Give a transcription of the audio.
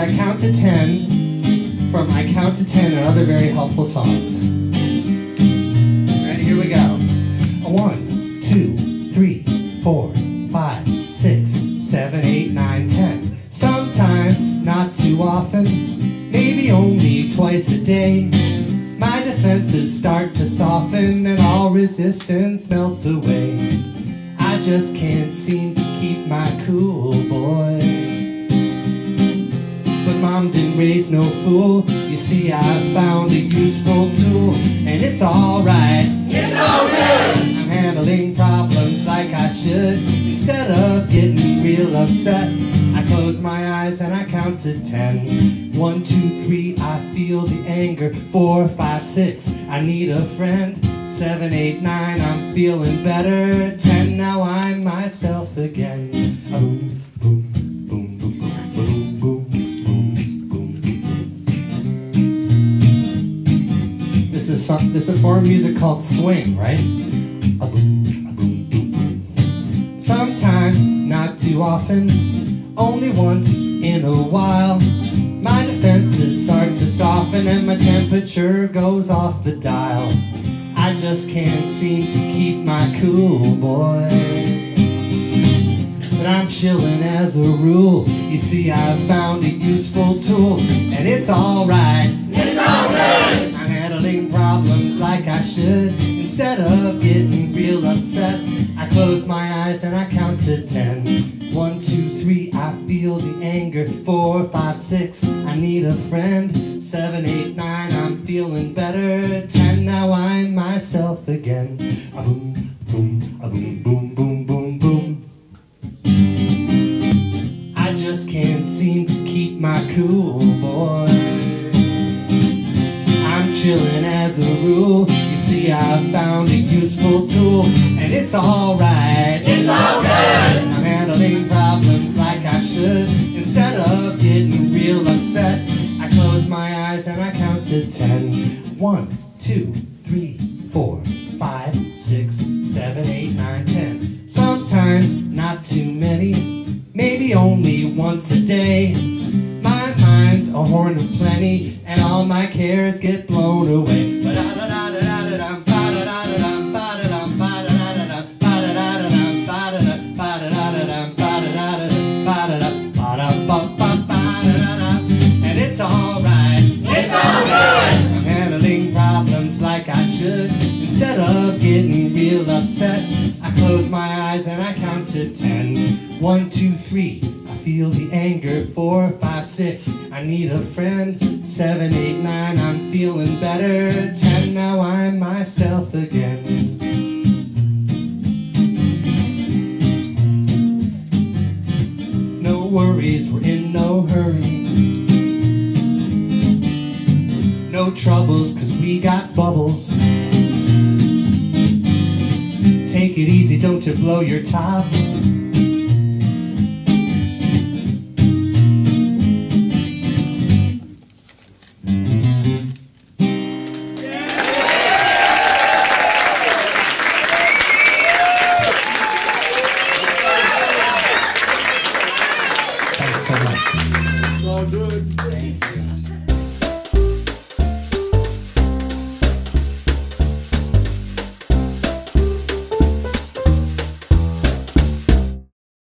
I count to ten from I Count to Ten and other very helpful songs. Ready? Here we go. One, two, three, four, five, six, seven, eight, nine, ten. Sometimes, not too often, maybe only twice a day. My defenses start to soften and all resistance melts away. I just can't seem to keep my cool, boy. Mom didn't raise no fool. You see, I found a useful tool, and it's alright. It's all good. I'm handling problems like I should instead of getting real upset. I close my eyes and I count to ten. One, two, three, I feel the anger. Four, five, six, I need a friend. Seven, eight, nine, I'm feeling better. Ten, now I'm myself again. Is some, this is a form of music called swing, right? A a. Sometimes, not too often, only once in a while. My defenses start to soften and my temperature goes off the dial. I just can't seem to keep my cool, boy. But I'm chillin' as a rule. You see, I've found a useful tool, and it's alright. It's all like I should. Instead of getting real upset I close my eyes and I count to ten. One, two, three, I feel the anger. Four, five, six, I need a friend. Seven, eight, nine, I'm feeling better. Ten, now I'm myself again. A boom, boom, a boom, boom, boom, boom, boom. I just can't seem to keep my cool, boy as a rule. You see, I found a useful tool, and it's alright. It's all good. I'm handling problems like I should instead of getting real upset. I close my eyes and I count to ten. One, two, three, four, five, six, seven, eight, nine, ten. Sometimes not too many, maybe only once a day. A horn of plenty, and all my cares get blown away. And it's alright. It's all good. I'm handling problems like I should instead of getting real upset. I close my eyes and I count to ten. One, two, three. Feel the anger. Four, five, six. I need a friend. Seven, eight, nine. I'm feeling better. Ten. Now I'm myself again. No worries, we're in no hurry. No troubles, cause we got bubbles. Take it easy, don't you blow your top.